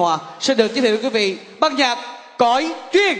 Hòa xin được giới thiệu quý vị ban nhạc cõi chuyên